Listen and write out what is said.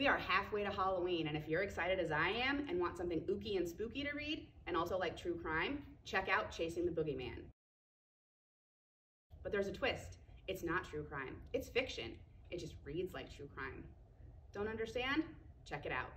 We are halfway to Halloween, and if you're excited as I am and want something ooky and spooky to read, and also like true crime, check out Chasing the Boogeyman. But there's a twist. It's not true crime. It's fiction. It just reads like true crime. Don't understand? Check it out.